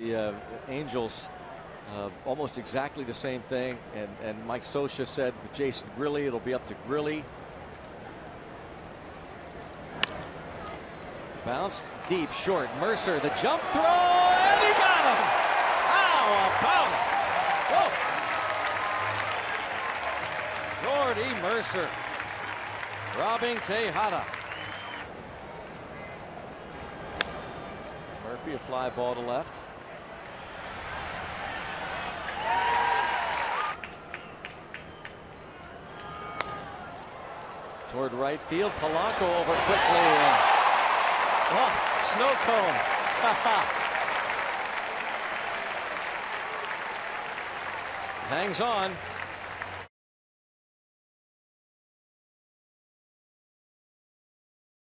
The uh, Angels uh, almost exactly the same thing. And, and Mike Scioscia said with Jason Grilli, it'll be up to Grilli. Bounced deep, short. Mercer, the jump throw, and he got him. How about it? Whoa. Jordy Mercer robbing Tejada. Murphy, a fly ball to left. Toward right field, Polanco over quickly. And, oh, snow cone. Hangs on.